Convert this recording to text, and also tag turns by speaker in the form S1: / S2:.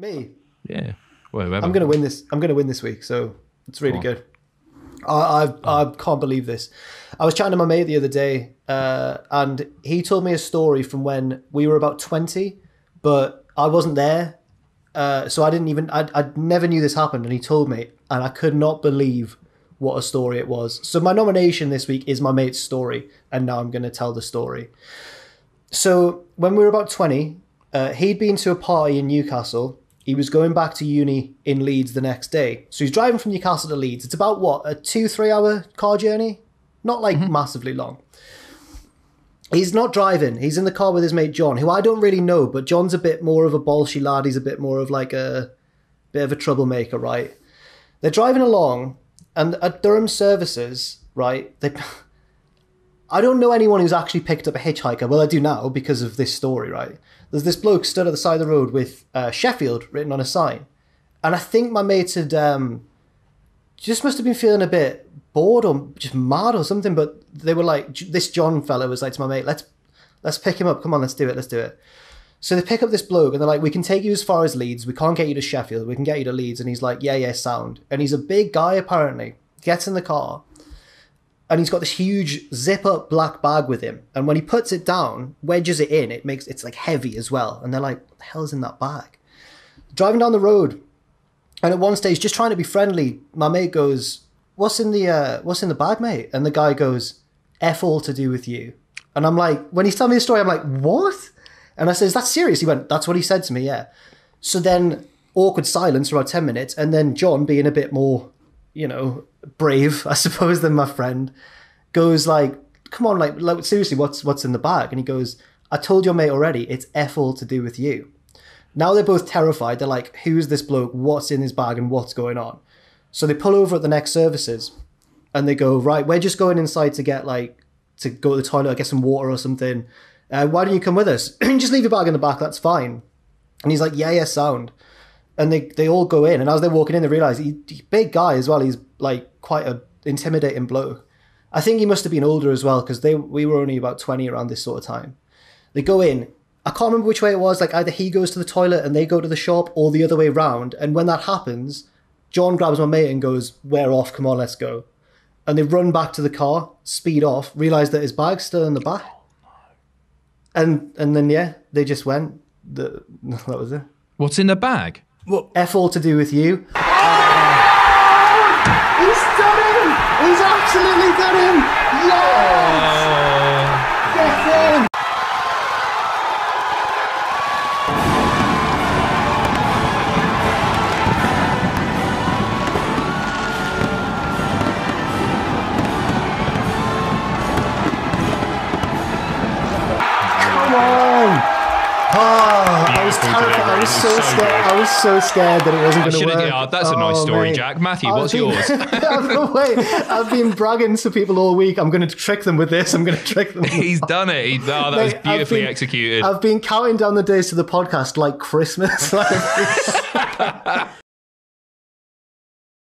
S1: Me.
S2: Yeah. Well, whoever.
S1: I'm gonna win this. I'm gonna win this week, so it's really good. I, I I can't believe this. I was chatting to my mate the other day, uh, and he told me a story from when we were about twenty, but I wasn't there, uh, so I didn't even. I I never knew this happened, and he told me, and I could not believe what a story it was. So my nomination this week is my mate's story, and now I'm going to tell the story. So when we were about twenty, uh, he'd been to a party in Newcastle. He was going back to uni in Leeds the next day. So he's driving from Newcastle to Leeds. It's about what, a two, three hour car journey? Not like mm-hmm. massively long. He's not driving. He's in the car with his mate John, who I don't really know, but John's a bit more of a bolshy lad. He's a bit more of like a bit of a troublemaker, right? They're driving along, and at Durham Services, right? They, I don't know anyone who's actually picked up a hitchhiker. Well, I do now because of this story, right? There's this bloke stood at the side of the road with uh, Sheffield written on a sign, and I think my mates had um, just must have been feeling a bit bored or just mad or something. But they were like, this John fellow was like to my mate, let's let's pick him up. Come on, let's do it. Let's do it. So they pick up this bloke and they're like, we can take you as far as Leeds. We can't get you to Sheffield. We can get you to Leeds. And he's like, yeah, yeah, sound. And he's a big guy apparently. Gets in the car and he's got this huge zip up black bag with him. And when he puts it down, wedges it in, it makes it's like heavy as well. And they're like, what the hell's in that bag? Driving down the road, and at one stage, just trying to be friendly, my mate goes, "What's in the uh, What's in the bag, mate?" And the guy goes, "F all to do with you." And I'm like, when he's telling me the story, I'm like, "What?" And I says, "That's serious?" He went, "That's what he said to me." Yeah. So then awkward silence for about ten minutes, and then John, being a bit more, you know, brave, I suppose, than my friend, goes like, "Come on, like, like seriously, what's what's in the bag?" And he goes, "I told your mate already. It's f all to do with you." Now they're both terrified. They're like, "Who's this bloke? What's in his bag? And what's going on?" So they pull over at the next services, and they go, "Right, we're just going inside to get like to go to the toilet, or get some water or something. Uh, why don't you come with us? just leave your bag in the back. That's fine." And he's like, "Yeah, yeah, sound." And they they all go in, and as they're walking in, they realize he, he big guy as well. He's like quite a intimidating bloke. I think he must have been older as well because they we were only about twenty around this sort of time. They go in. I can't remember which way it was. Like either he goes to the toilet and they go to the shop, or the other way round. And when that happens, John grabs my mate and goes, "We're off. Come on, let's go." And they run back to the car, speed off, realize that his bag's still in the back. And and then yeah, they just went. The, that was it.
S2: What's in the bag?
S1: F all to do with you. He's done him! He's absolutely done him! Yes! Terrified. I was so
S2: So
S1: scared.
S2: good.
S1: I was so scared that it wasn't going to work.
S2: Yeah, that's a nice
S1: Oh,
S2: story,
S1: mate.
S2: Jack. Matthew,
S1: I've
S2: what's
S1: been-
S2: yours?
S1: I've, wait, I've been bragging to people all week. I'm going to trick them with this. I'm going to trick them.
S2: He's done it. He, oh, that was
S1: Mate, I've
S2: beautifully
S1: been-
S2: executed.
S1: I've been counting down the days to the podcast like Christmas. Like,